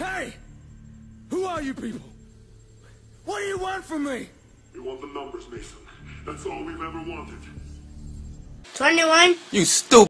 Hey! Who are you people? What do you want from me? We want the numbers, Mason. That's all we've ever wanted. 21. You stupid.